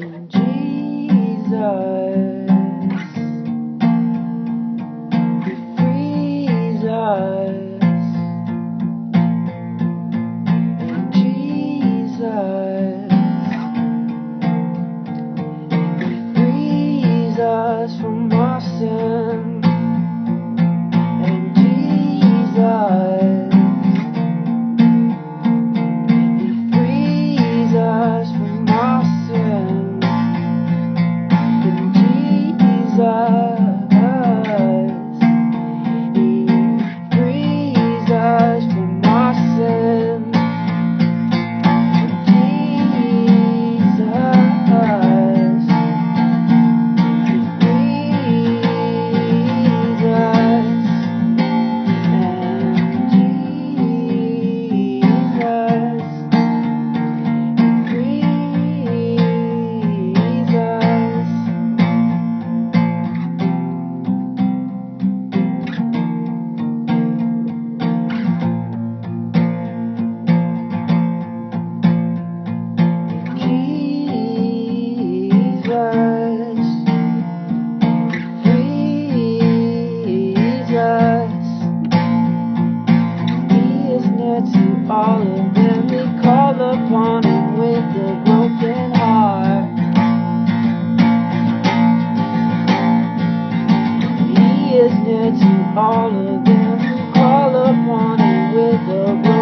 in Jesus. to all of them. We call upon Him with a broken heart. He is near to all of them. who call upon Him with a broken heart.